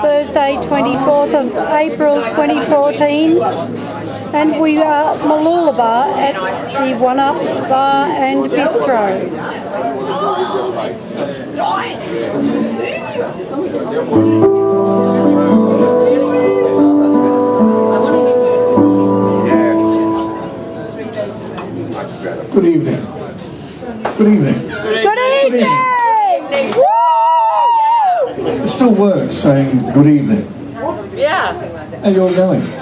Thursday, 24th of April 2014, and we are Mooloolaba at the One Up Bar and Bistro. Good evening. Good evening. Good evening! Woo! It still works saying good evening. Yeah. How you all going? Woo!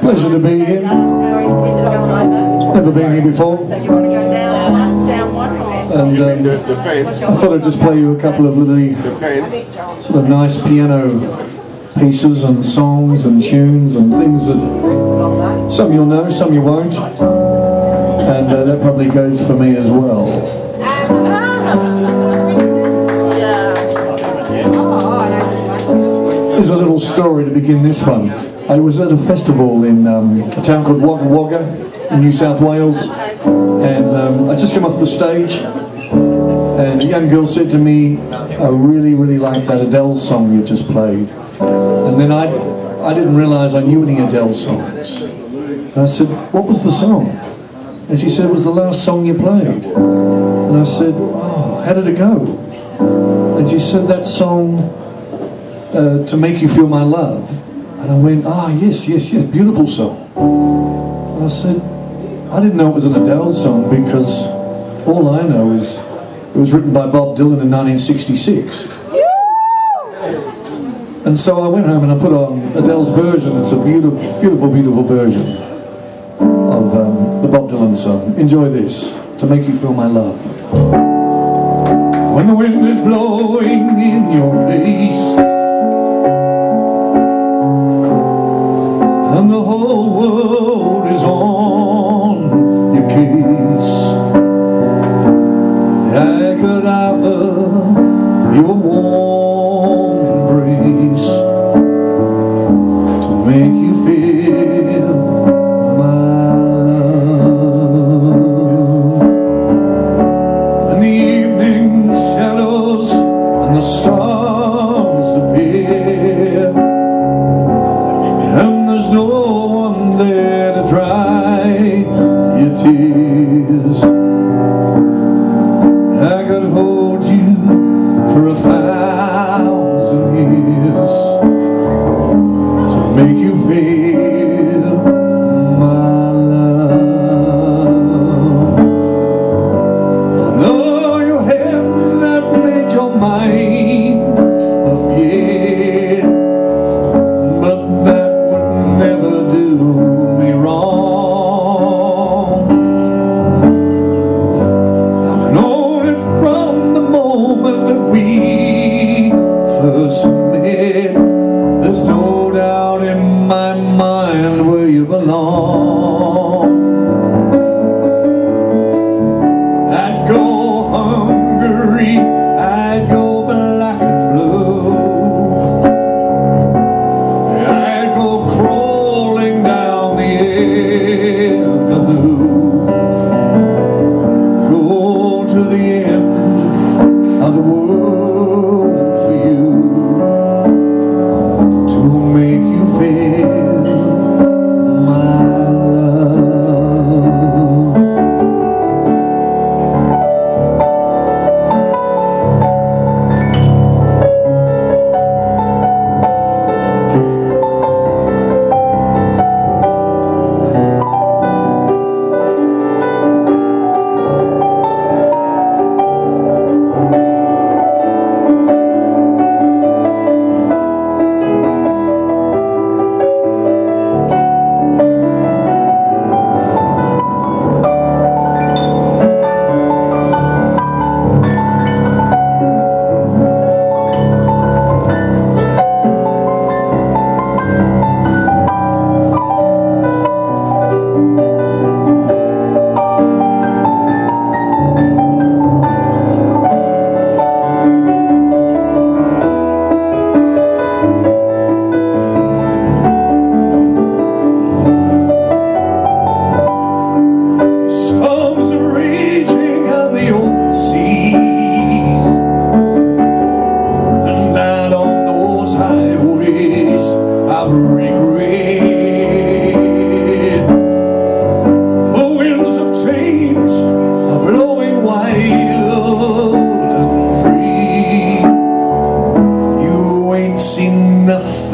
Pleasure to be here. Never been here before. You want to go down, down one or? And um, The, the fan, I thought I'd just play you a couple of really the sort of nice piano pieces and songs and tunes and things that some you'll know, some you won't. And uh, that probably goes for me as well. There's a little story to begin this one. I was at a festival in um, a town called Wagga Wagga in New South Wales, and um, I just came off the stage, and a young girl said to me, "I really, really like that Adele song you just played." And then I, I didn't realise I knew any Adele songs. And I said, "What was the song?" And she said, "It was the last song you played." And I said, "Oh, how did it go?" And she said, "That song." uh, to make you feel my love. And I went, ah, yes, yes, yes, beautiful song. And I said, I didn't know it was an Adele song because all I know is it was written by Bob Dylan in 1966. And so I went home and I put on Adele's version. It's a beautiful, beautiful, beautiful version of um, the Bob Dylan song. Enjoy this, to make you feel my love. When the wind is blowing in your face and the whole world is on your case. I could offer you a warm tears I could hold you for a thousand years To make you feel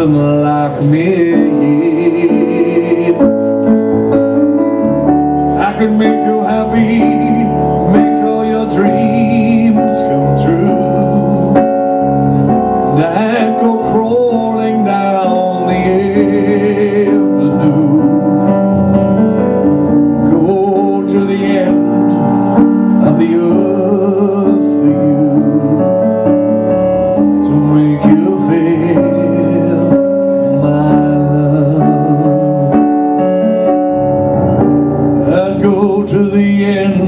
nothing like me. I can make you happy, make all your dreams come true. Then go crawling down the avenue. Go to the end of the earth go to the end